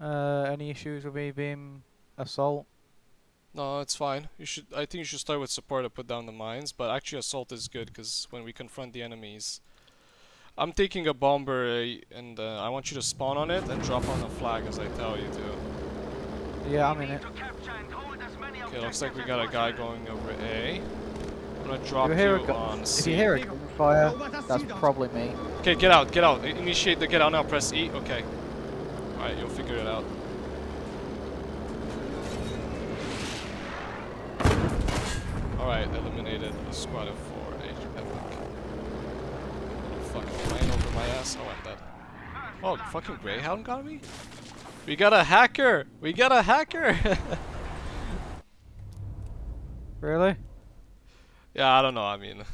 Uh, any issues with me being assault? No, it's fine. You should. I think you should start with support to put down the mines. But actually, assault is good because when we confront the enemies, I'm taking a bomber uh, and uh, I want you to spawn on it and drop on a flag as I tell you to. Yeah, I'm in it. Okay, looks like we got a guy going over A. I'm gonna drop you hear you on if C. you hear a gunfire, that's probably me. Okay, get out, get out. Initiate the get out now. Press E. Okay. Alright, you'll figure it out. Alright, eliminated a squad of four. Epic. Little fucking plane over my ass. Oh, I'm dead. Oh, fucking Greyhound got me? We got a hacker! We got a hacker! Really? yeah, I don't know, I mean.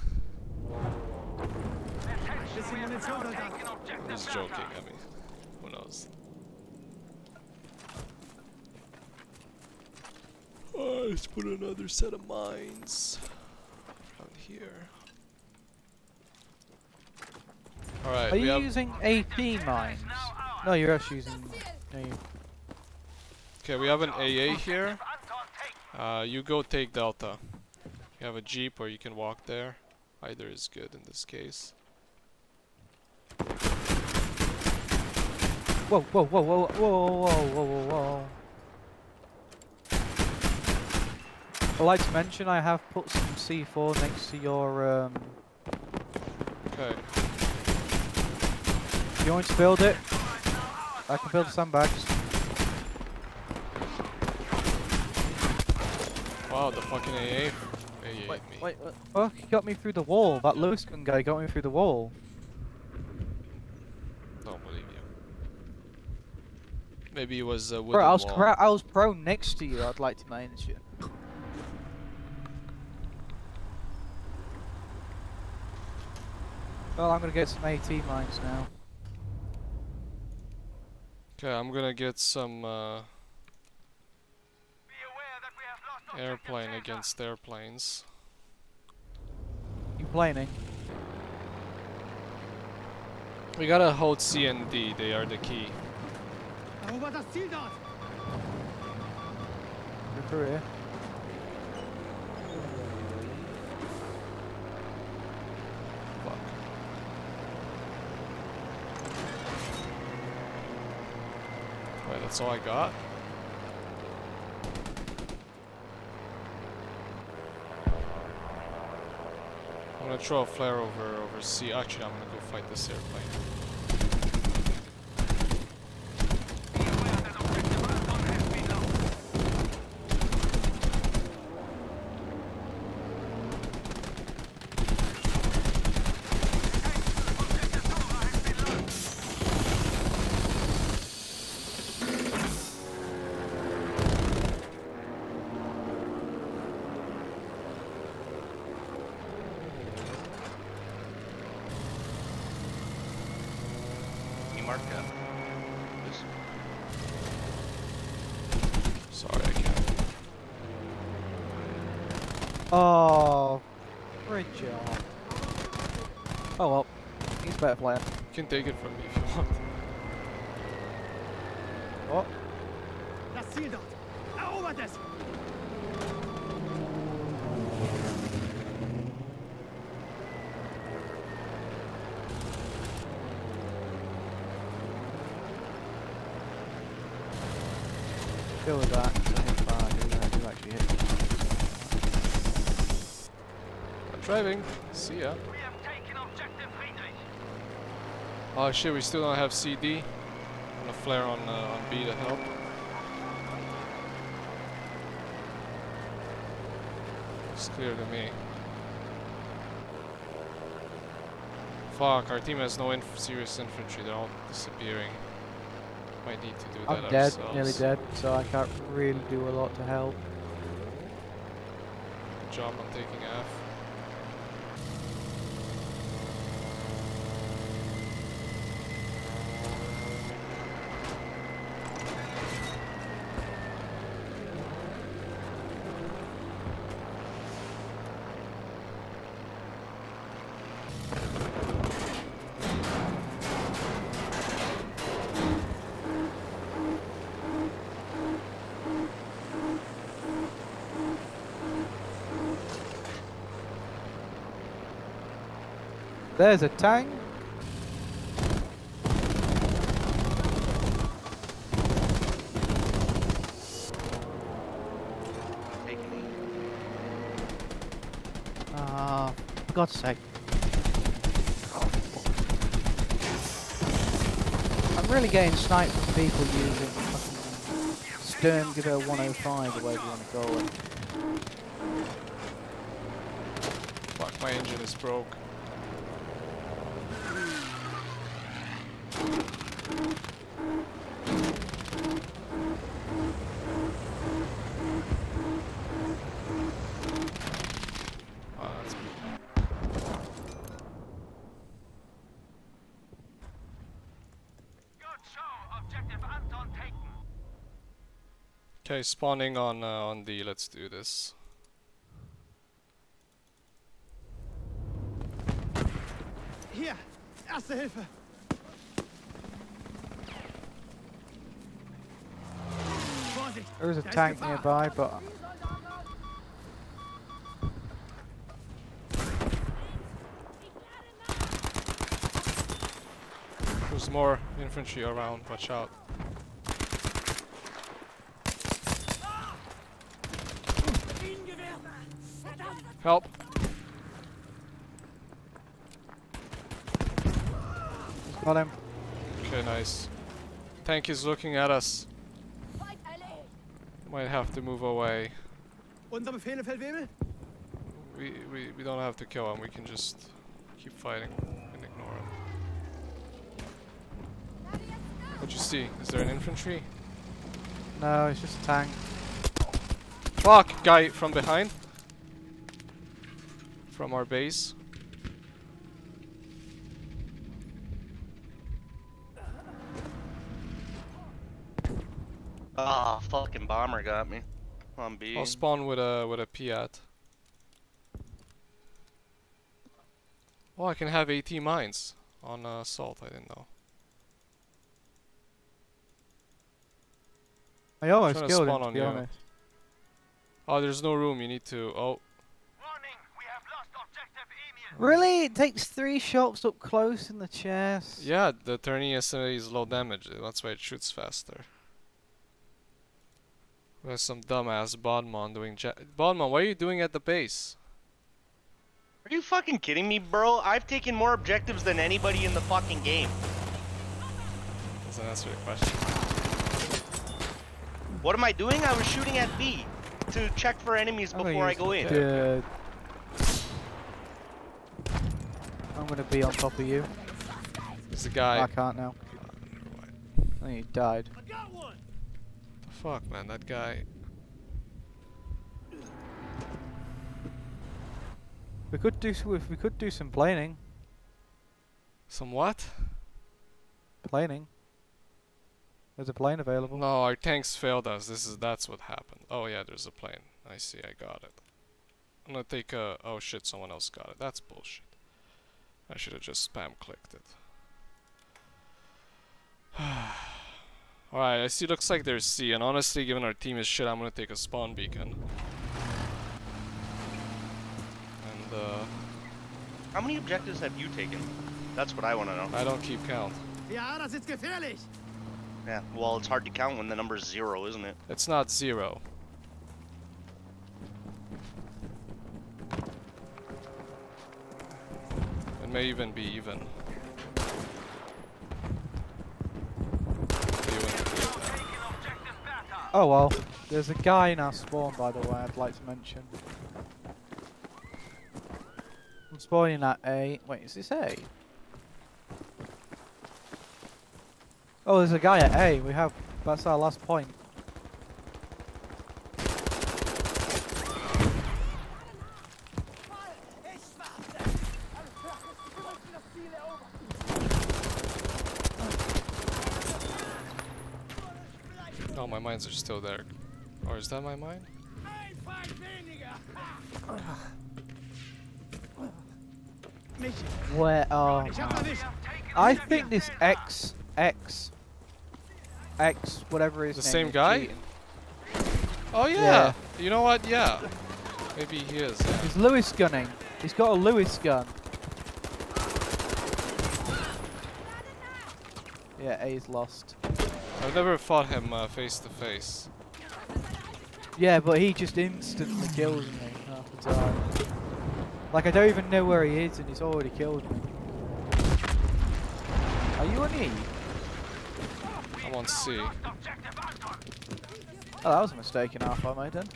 He's joking, I mean. Who knows? Oh, let's put another set of mines around here. Alright, Are you using AP mines? No, you're actually using. No. Okay, we have an AA here. Uh, you go take Delta. You have a jeep or you can walk there. Either is good in this case. Whoa, whoa, whoa, whoa, whoa, whoa, whoa, whoa, whoa. I'd like to mention I have put some C4 next to your. Um, Okay. if you want to build it, I can build sandbags. Wow, the fucking AA. AA Wait, me. wait, what? Fuck, he got me through the wall. That Lewis gun guy got me through the wall. Don't believe you. Maybe it was a wooden Bro, I was, wall. cra- I was prone next to you. I'd like to mention. Well, I'm gonna get some AT mines now. Okay, I'm gonna get some uh, airplane against airplanes. You planing? We gotta hold C and D. They are the key. Erobert das Ziel dort! Your career. That's all I got. I'm gonna throw a flare over over C. Actually, I'm gonna go fight this airplane. fat flat. You can take it from me if you want. Oh. Das Kill the guy. Driving. See ya. Oh shit, we still don't have CD. I'm gonna flare on uh, on B to help. It's clear to me. Fuck, our team has no inf serious infantry. They're all disappearing. Might need to do that I'm dead, ourselves. nearly dead, so I can't really do a lot to help. Good job on taking F. There's a tank. Taking me. Ah, for God's sake. I'm really getting sniped from people using fucking Stern Give it a 105 or whatever you want to call it. Fuck, my engine is broke. Okay, spawning on uh, on D. Let's do this. Erste Hilfe. Vorsicht, There is a tank nearby, but There's more infantry around. Watch out. Help! Got him. Okay, nice. Tank is looking at us. Might have to move away. Unser Befehle, Feldwebel? We, we we don't have to kill him. We can just keep fighting and ignore him. What'd you see? Is there an infantry? No, it's just a tank. Fuck! Guy from behind. From our base. Fucking bomber got me. On B. I'll spawn with a with a Piat. Oh, I can have 18 mines on uh, assault. I didn't know. I almost Trying to killed him, spawn to on be you. honest. Oh, there's no room. You need to. Oh, Really? It takes three shots up close in the chest? yeah. The Turner SMLE is low damage. That's why it shoots faster. There's some dumbass Bodmon doing. Ja Bodmon, what are you doing at the base? Are you fucking kidding me, bro? I've taken more objectives than anybody in the fucking game. Doesn't answer your question. What am I doing? I was shooting at B to check for enemies I'm before I go in. the- I'm gonna be on top of you. There's a guy. I can't now. I think he died. I got one. Fuck, man, that guy. We could do if we could do some planing. Some what? Planing. There's a plane available. No, our tanks failed us. This is that's what happened. Oh yeah, there's a plane. I see. I got it. I'm gonna take a. Oh shit, someone else got it. That's bullshit. I should have just spam clicked it. Alright, I see. Looks like there's C. And honestly, given our team is shit, I'm gonna take a spawn beacon. And uh, How many objectives have you taken? That's what I want to know. I don't keep count. Ja, das ist gefährlich. Yeah, well, it's hard to count when the number's zero, isn't it? It's not zero. It may even be even. May even be even. Oh well. There's a guy in our spawn, by the way. I'd like to mention. I'm spawning at A. Wait, is this A? Oh, there's a guy at A. We have. That's our last point. mines are still there. Or is that my mine? Where are... Uh, I think this X... X... X, whatever his the same guy? Cheating. Oh yeah. yeah. You know what? Yeah. Maybe he is. He's Lewis gunning. He's got a Lewis gun. Yeah, A's lost. I've never fought him uh, face to face. Yeah, but he just instantly kills me half the time. Like I don't even know where he is and he's already killed me. Are you on E? I'm on C. Oh, that was a mistake in half I made then.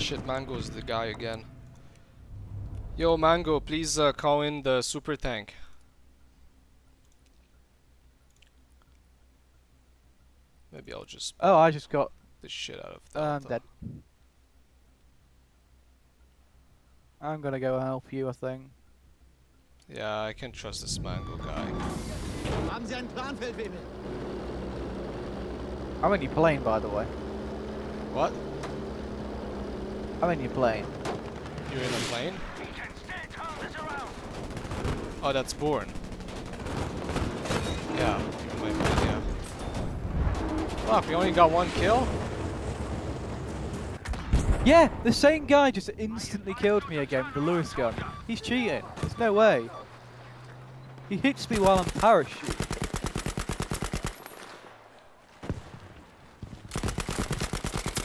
Shit, Mango's the guy again. Yo, Mango, please uh, call in the super tank. Maybe I'll just Oh, I just got the shit out of that. um, dead. I'm gonna go help you, I think. Yeah, I can trust this Mango guy. Haben Sie einen Plan, Feldwebel? How many you playing, by the way? What? How many you playing? You're in a plane? Oh, that's Born. Yeah, my bad, yeah. Fuck, we only got one kill? Yeah, the same guy just instantly killed me again with the Lewis gun. He's cheating. There's no way. He hits me while I'm parachute.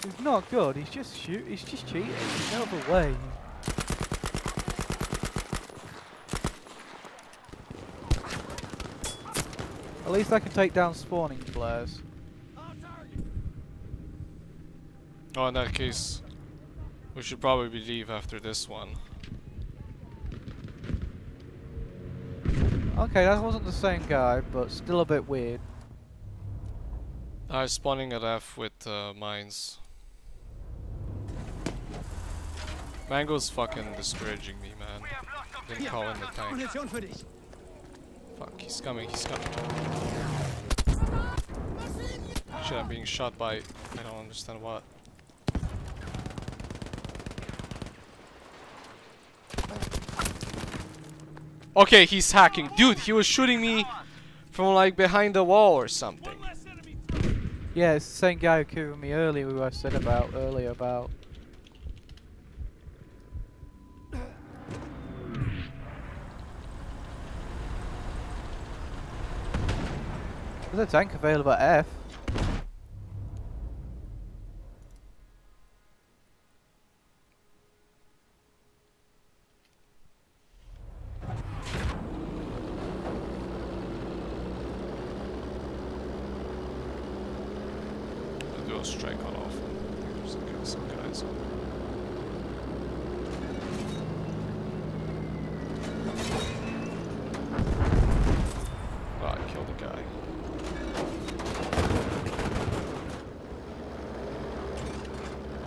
He's not good. He's just shoot. He's just cheating. There's no other way. At least I can take down spawning flares. Oh, in that case, we should probably leave after this one. Okay, that wasn't the same guy, but still a bit weird. I was spawning at F with uh, mines. Mango's fucking discouraging me, man. Didn't Hier, call in the tank. Munition für dich. Fuck, he's coming, he's coming. Shit, I'm being shot by... I don't understand what. Okay, he's hacking. Dude, he was shooting me from like behind the wall or something. Yeah, it's the same guy who killed me earlier who I said about earlier about. There's a tank available at F. Do a strike on off. There's some guys on Oh, I killed a guy.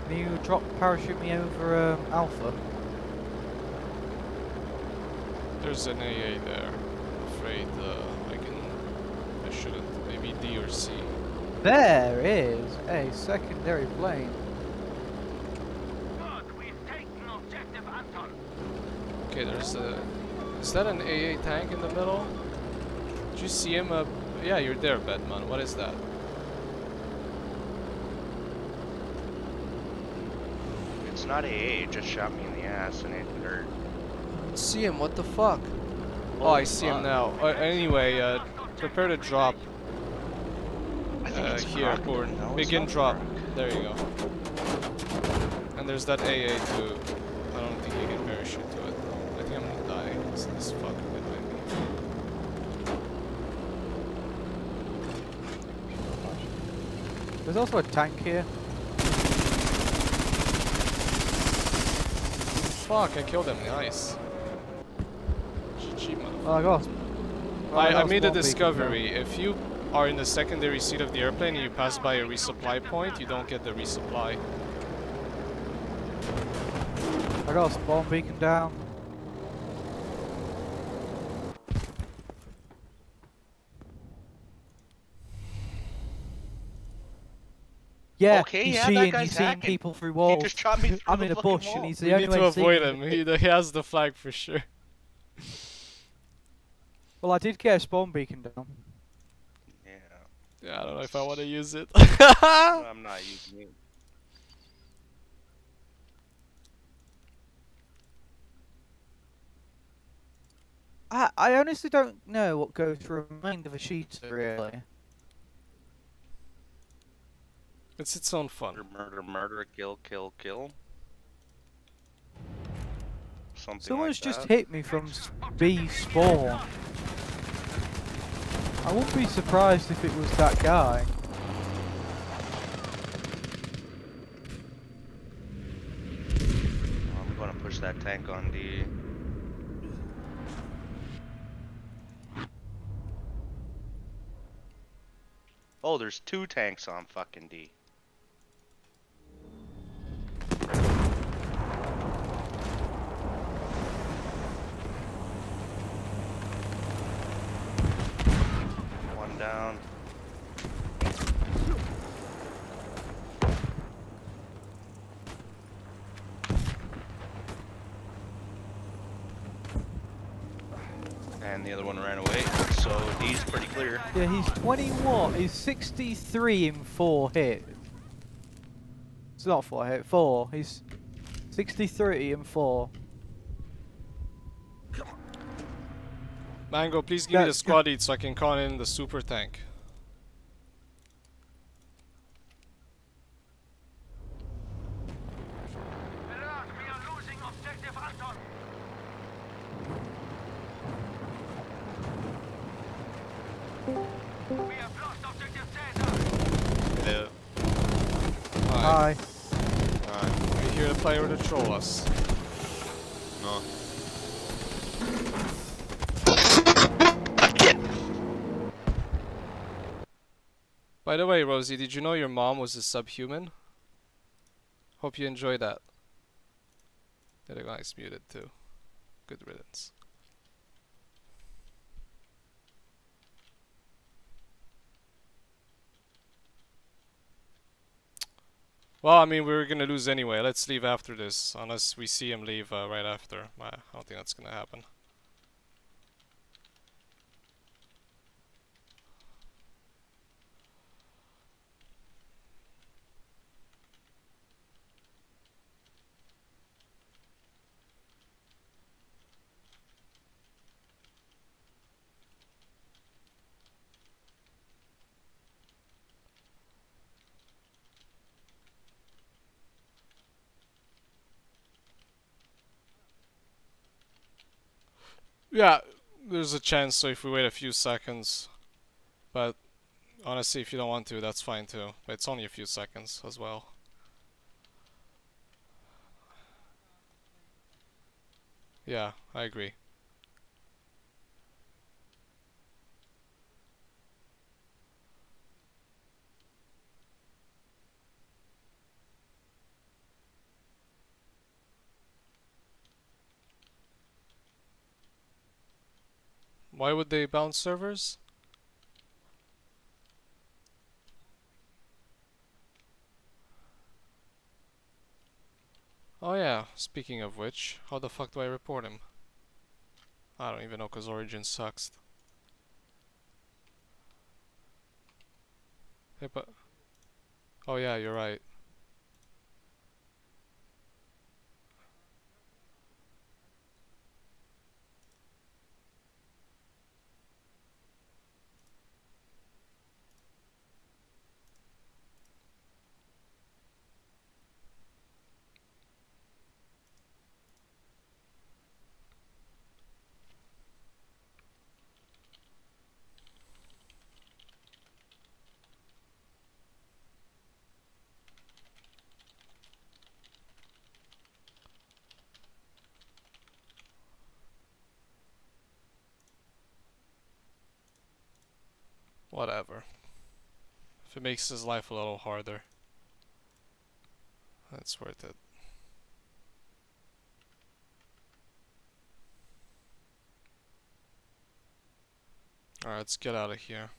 Can you drop parachute me over um, Alpha? There's an AA there. I'm afraid uh, I can. I shouldn't. Maybe D or C. There is a secondary plane. Okay, there's a. Is that an AA tank in the middle? Did you see him? Uh, yeah, you're there, Batman. What is that? It's not AA, it just shot me in the ass and it hurt. See him? What the fuck? Oh, I see him now. Uh, anyway, uh, prepare to drop. I think Uh, it's here, Croc. Born. No, it's Begin not drop. Croc. There you go. And there's that AA too. I don't think you can parachute to it though. I think I'm gonna die. It's this fucking behind me. There's also a tank here. Fuck, I killed him. Nice. GG, motherfucker. Oh, I got. I, I made a discovery. If you are in the secondary seat of the airplane and you pass by a resupply point, you don't get the resupply. I got a spawn beacon down. Yeah, Okay, he's yeah, that seeing, guy's he's seeing hacking. people through walls. He walls. just shot me through I'm the in a bush wall. and he's the We only need to way avoid him. He, he has the flag for sure. Well, I did get a spawn beacon down. Yeah, Yeah, I don't know if I want to use it. I'm not using it. I, I honestly don't know what goes through a mind of a cheater, really. It's its own fun. Murder, murder, murder, kill, kill, kill. Something Someone's like just that. hit me from s- B spawn. I wouldn't be surprised if it was that guy. Oh, I'm gonna push that tank on D. Oh, there's two tanks on fucking D. One down. And the other one ran away, so D's pretty clear. Yeah, he's 21. He's 63 in four hit. It's not four hit. Four. He's 63 in four. Mango, please give Yeah, me yeah. the squad lead so I can call in the super tank. Alert, we are losing objective Anton. We have lost objective Caesar. Hello. Hi. Hi. We're here to play or to troll us. No. By the way, Rosie, did you know your mom was a subhuman? Hope you enjoy that. The guy's muted too. Good riddance. Well, I mean, we are gonna lose anyway. Let's leave after this, unless we see him leave uh, right after. I don't think that's gonna happen. Yeah, there's a chance. So if we wait a few seconds, but honestly, if you don't want to, that's fine too. But it's only a few seconds as well. Yeah, I agree. Why would they bounce servers? Oh yeah, speaking of which, how the fuck do I report him? I don't even know cause Origin sucks. Hey, but... Oh yeah, you're right. Whatever. If it makes his life a little harder, that's worth it. Alright, let's get out of here.